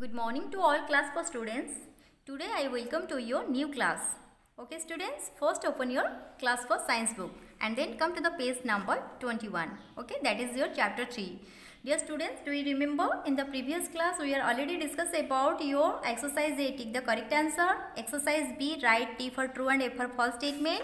Good morning to all class 4 students. Today I welcome to your new class. Okay students, first open your class 4 science book and then come to the page number 21. Okay, that is your chapter 3. Dear students, do you remember in the previous class we are already discussed about your exercise A, take the correct answer. Exercise B, write T for true and A for false statement.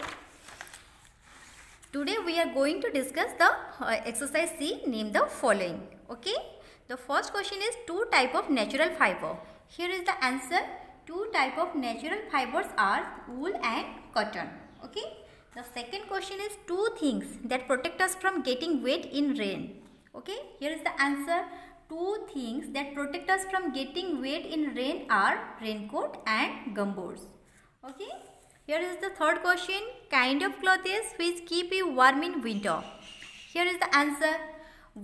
Today we are going to discuss the uh, exercise C, name the following. Okay. The first question is two type of natural fiber. Here is the answer. Two type of natural fibers are wool and cotton. Okay. The second question is two things that protect us from getting wet in rain. Okay. Here is the answer. Two things that protect us from getting wet in rain are raincoat and gumboots. Okay. Here is the third question. Kind of clothes which keep you warm in winter. Here is the answer.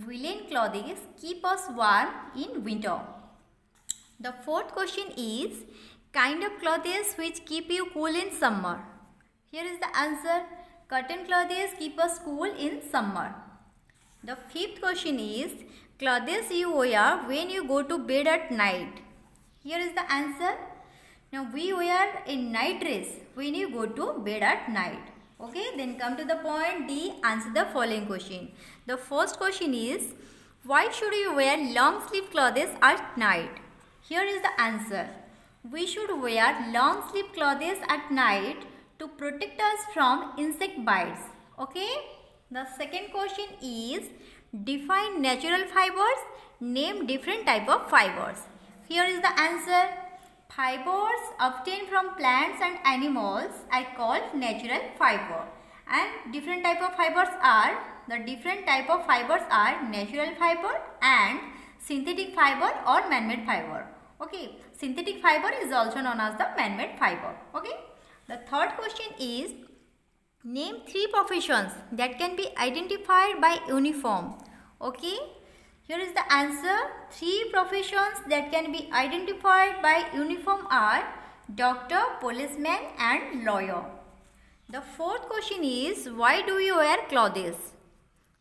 Woolen clothes keep us warm in winter. The fourth question is kind of clothes which keep you cool in summer. Here is the answer. Cotton clothes keep us cool in summer. The fifth question is clothes you wear when you go to bed at night. Here is the answer. Now we wear a night dress when you go to bed at night. Okay, then come to the point D. Answer the following question. The first question is, why should you wear long sleeve clothes at night? Here is the answer. We should wear long sleeve clothes at night to protect us from insect bites. Okay. The second question is, define natural fibers. Name different type of fibers. Here is the answer. Fibers obtained from plants and animals are called natural fiber. And different type of fibers are, the different type of fibers are natural fiber and synthetic fiber or man-made fiber. Okay, synthetic fiber is also known as the man-made fiber. Okay, the third question is, name three professions that can be identified by uniform. Okay, here is the answer. Three professions that can be identified by uniform are doctor, policeman and lawyer. The fourth question is why do we wear clothes?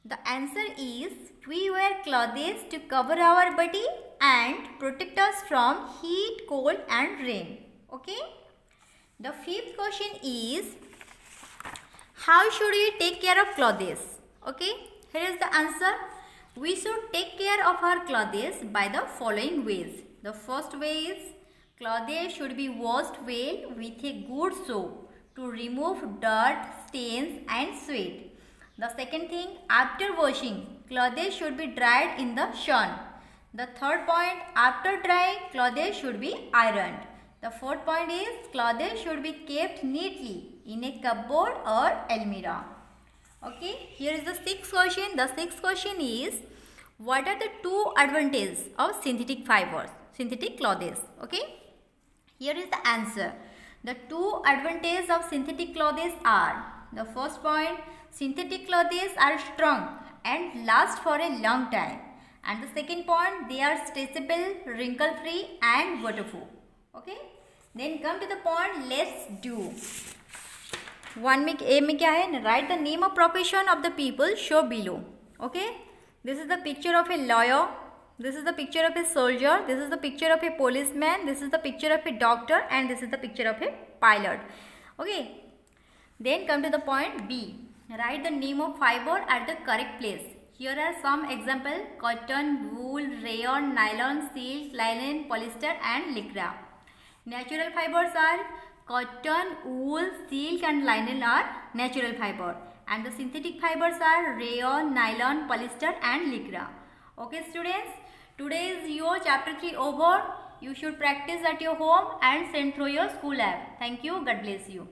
The answer is we wear clothes to cover our body and protect us from heat, cold and rain. Okay. The fifth question is how should we take care of clothes? Okay. Here is the answer we should take care of our clothes by the following ways. The first way is clothes should be washed well with a good soap to remove dirt, stains and sweat. The second thing, after washing, clothes should be dried in the sun. The third point, after drying, clothes should be ironed. The fourth point is, clothes should be kept neatly in a cupboard or almirah. Okay, here is the sixth question. The sixth question is what are the two advantages of synthetic fibers, synthetic clothes? Okay, here is the answer. The two advantages of synthetic clothes are the first point synthetic clothes are strong and last for a long time and the second point they are stretchable, wrinkle free and waterproof. Okay, then come to the point let's do. One में A में क्या है? Write the name of profession of the people show below okay this is the picture of a lawyer this is the picture of a soldier this is the picture of a policeman this is the picture of a doctor and this is the picture of a pilot okay then come to the point B write the name of fibre at the correct place here are some example cotton wool rayon nylon silk nylon polyester and lycra natural fibres are Cotton, wool, silk and linen are natural fiber and the synthetic fibers are rayon, nylon, polyester and lycra. Okay students, today is your chapter 3 over. You should practice at your home and send through your school app. Thank you. God bless you.